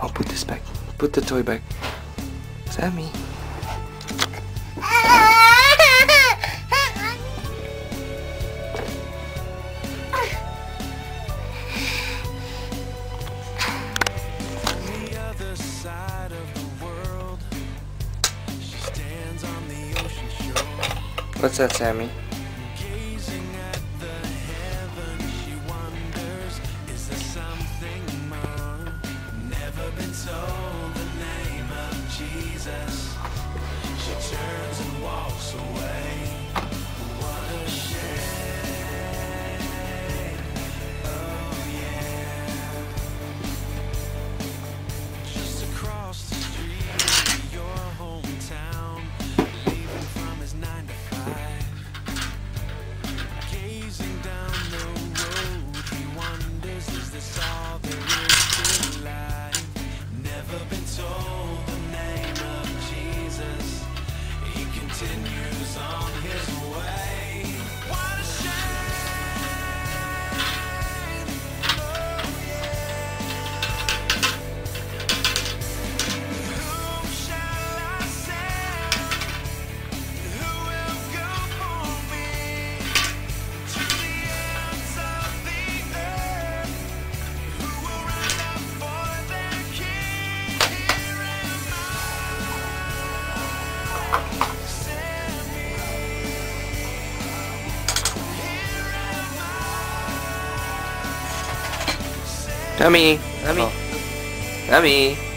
I'll put this back. Put the toy back. Sammy. What's that, Sammy? turns and walks away. Dummy, dummy, Oh. dummy.